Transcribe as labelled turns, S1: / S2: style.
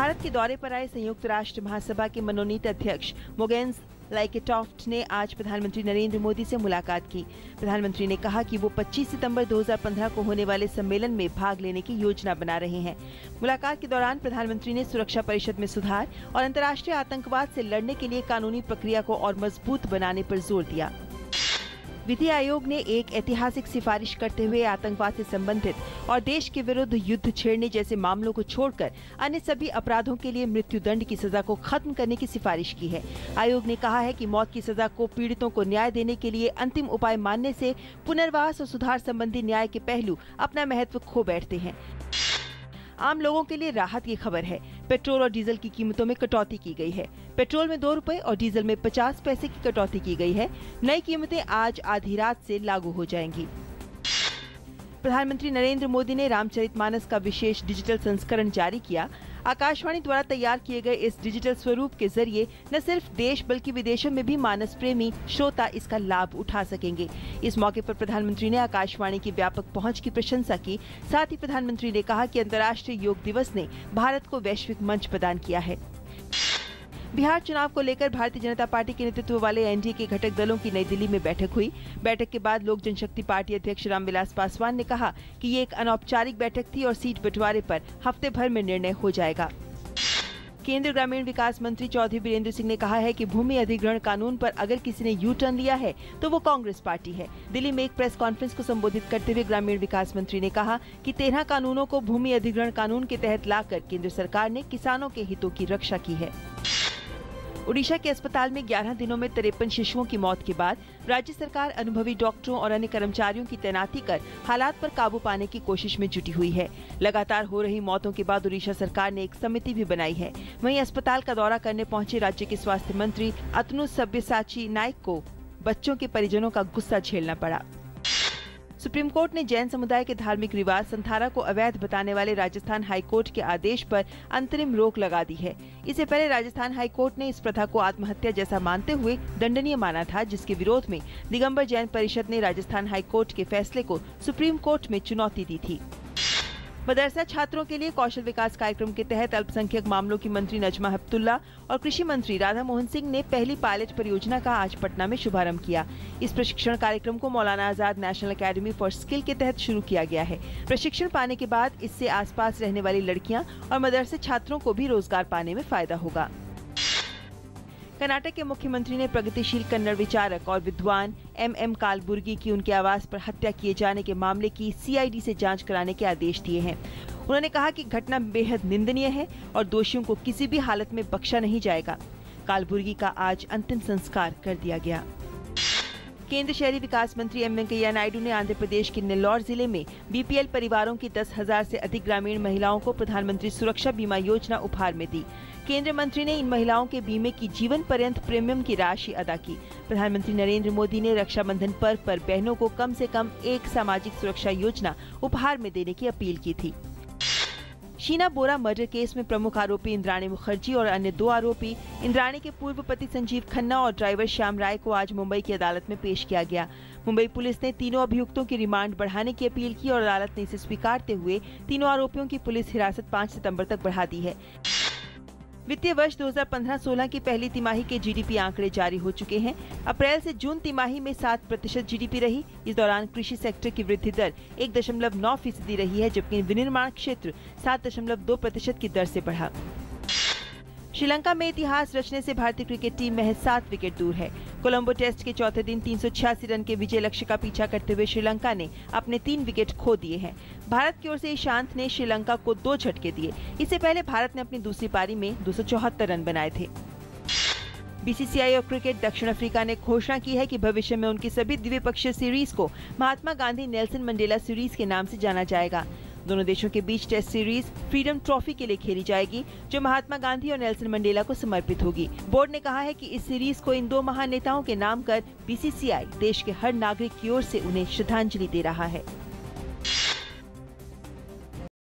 S1: भारत के दौरे पर आए संयुक्त राष्ट्र महासभा के मनोनीत अध्यक्ष मोगेन्स लाइकेटॉफ्ट ने आज प्रधानमंत्री नरेंद्र मोदी से मुलाकात की। प्रधानमंत्री ने कहा कि वो 25 सितंबर 2015 को होने वाले सम्मेलन में भाग लेने की योजना बना रहे हैं। मुलाकात के दौरान प्रधानमंत्री ने सुरक्षा परिषद में सुधार और अंतर्राष्ट्रीय आतंकवाद से लड़ने के लिए कानूनी प्रक्रिया को और मज़बूत बनाने पर ज़ोर दिया। विधि आयोग ने एक ऐतिहासिक सिफारिश करते हुए आतंकवाद से संबंधित और देश के विरुद्ध युद्ध छेड़ने जैसे मामलों को छोड़कर अन्य सभी अपराधों के लिए मृत्यु दंड की सजा को खत्म करने की सिफारिश की है। आयोग ने कहा है कि मौत की सजा को पीड़ितों को न्याय देने के लिए अंतिम उपाय मानने से पुनर्वास और सुधार संबंधी न्याय के पहलू अपना महत्व खो बैठते हैं। आम लोगों के लिए राहत की खबर है। पेट्रोल और डीजल की कीमतों में कटौती की गई है। पेट्रोल में दो रुपए और डीजल में पचास पैसे की कटौती की गई है। नई कीमतें आज आधी रात से लागू हो जाएँगी। प्रधानमंत्री नरेंद्र मोदी ने रामचरितमानस का विशेष डिजिटल संस्करण जारी किया। आकाशवाणी द्वारा तैयार किए गए इस डिजिटल स्वरूप के ज़रिए न सिर्फ़ देश बल्कि विदेशों में भी मानस प्रेमी, श्रोता इसका लाभ उठा सकेंगे। इस मौके पर प्रधानमंत्री ने आकाशवाणी की व्यापक पहुँच की प्रशंसा की। साथ ही प्रधानमंत्री ने कहा कि अंतर्राष्ट्रीय योग दिवस ने भारत को वैश्विक मंच प्रदान किया है। बिहार चुनाव को लेकर भारतीय जनता पार्टी के नेतृत्व वाले एनडीए के घटक दलों की नई दिल्ली में बैठक हुई। बैठक के बाद लोक जनशक्ति पार्टी अध्यक्ष रामविलास पासवान ने कहा कि ये एक अनौपचारिक बैठक थी और सीट बंटवारे पर हफ़्ते भर में निर्णय हो जाएगा। केंद्रीय ग्रामीण विकास मंत्री चौधरी वीरेंद्र सिंह ने कहा है कि भूमि अधिग्रहण कानून पर अगर किसी ने यू टर्न लिया है तो वो कांग्रेस पार्टी है। दिल्ली में एक प्रेस कॉन्फ्रेंस को संबोधित करते हुए ग्रामीण विकास मंत्री ने कहा कि तेरह कानूनों को भूमि अधिग्रहण कानून के तहत लाकर केंद्र सरकार ने किसानों के हितों की रक्षा की है। ओडिशा के अस्पताल में 11 दिनों में तिरपन शिशुओं की मौत के बाद राज्य सरकार अनुभवी डॉक्टरों और अन्य कर्मचारियों की तैनाती कर हालात पर काबू पाने की कोशिश में जुटी हुई है। लगातार हो रही मौतों के बाद ओडिशा सरकार ने एक समिति भी बनाई है। वहीं अस्पताल का दौरा करने पहुँचे राज्य के स्वास्थ्य मंत्री अतनु सब्यसाची नाइक को बच्चों के परिजनों का गुस्सा झेलना पड़ा। सुप्रीम कोर्ट ने जैन समुदाय के धार्मिक रिवाज संथारा को अवैध बताने वाले राजस्थान हाईकोर्ट के आदेश पर अंतरिम रोक लगा दी है। इससे पहले राजस्थान हाईकोर्ट ने इस प्रथा को आत्महत्या जैसा मानते हुए दंडनीय माना था, जिसके विरोध में दिगम्बर जैन परिषद ने राजस्थान हाईकोर्ट के फैसले को सुप्रीम कोर्ट में चुनौती दी थी। मदरसा छात्रों के लिए कौशल विकास कार्यक्रम के तहत अल्पसंख्यक मामलों की मंत्री नजमा हब्तुल्ला और कृषि मंत्री राधा मोहन सिंह ने पहली पायलट परियोजना का आज पटना में शुभारंभ किया। इस प्रशिक्षण कार्यक्रम को Maulana Azad national academy for skill के तहत शुरू किया गया है। प्रशिक्षण पाने के बाद इससे आसपास रहने वाली लड़कियाँ और मदरसे छात्रों को भी रोज़गार पाने में फ़ायदा होगा। कर्नाटक के मुख्यमंत्री ने प्रगतिशील कन्नड़ विचारक और विद्वान एम एम कालबुर्गी की उनके आवास पर हत्या किए जाने के मामले की सीआईडी से जाँच कराने के आदेश दिए हैं। उन्होंने कहा कि घटना बेहद निंदनीय है और दोषियों को किसी भी हालत में बख्शा नहीं जाएगा। कालबुर्गी का आज अंतिम संस्कार कर दिया गया। केंद्रीय शहरी विकास मंत्री एम वेंकैया नायडू ने आंध्र प्रदेश के नेल्लौर ज़िले में बीपीएल परिवारों की दस हज़ार से अधिक ग्रामीण महिलाओं को प्रधानमंत्री सुरक्षा बीमा योजना उपहार में दी। केंद्रीय मंत्री ने इन महिलाओं के बीमे की जीवन पर्यंत प्रीमियम की राशि अदा की। प्रधानमंत्री नरेंद्र मोदी ने रक्षाबंधन पर्व पर बहनों को कम से कम एक सामाजिक सुरक्षा योजना उपहार में देने की अपील की थी। शीना बोरा मर्डर केस में प्रमुख आरोपी इंद्राणी मुखर्जी और अन्य दो आरोपी, इंद्राणी के पूर्व पति संजीव खन्ना और ड्राइवर श्याम राय को आज मुंबई की अदालत में पेश किया गया। मुंबई पुलिस ने तीनों अभियुक्तों की रिमांड बढ़ाने की अपील की और अदालत ने इसे स्वीकारते हुए तीनों आरोपियों की पुलिस हिरासत पाँच सितंबर तक बढ़ा दी है। वित्तीय वर्ष 2015-16 की पहली तिमाही के जीडीपी आंकड़े जारी हो चुके हैं। अप्रैल से जून तिमाही में सात प्रतिशत जीडीपी रही। इस दौरान कृषि सेक्टर की वृद्धि दर एक दशमलव नौ फ़ीसदी रही है, जबकि विनिर्माण क्षेत्र सात दशमलव दो प्रतिशत की दर से बढ़ा। श्रीलंका में इतिहास रचने से भारतीय क्रिकेट टीम महज सात विकेट दूर है। कोलंबो टेस्ट के चौथे दिन तीन सौ छियासी रन के विजय लक्ष्य का पीछा करते हुए श्रीलंका ने अपने तीन विकेट खो दिए हैं। भारत की ओर से ईशांत ने श्रीलंका को दो झटके दिए। इससे पहले भारत ने अपनी दूसरी पारी में दो सौ चौहत्तर रन बनाए थे। बीसीसीआई और क्रिकेट दक्षिण अफ्रीका ने घोषणा की है कि भविष्य में उनकी सभी द्विपक्षीय सीरीज़ को Mahatma Gandhi, Nelson Mandela series के नाम से जाना जाएगा। दोनों देशों के बीच टेस्ट सीरीज़ फ्रीडम ट्रॉफी के लिए खेली जाएगी, जो महात्मा गांधी और नेल्सन मंडेला को समर्पित होगी। बोर्ड ने कहा है कि इस सीरीज़ को इन दो महान नेताओं के नाम कर बीसीसीआई देश के हर नागरिक की ओर से उन्हें श्रद्धांजलि दे रहा है।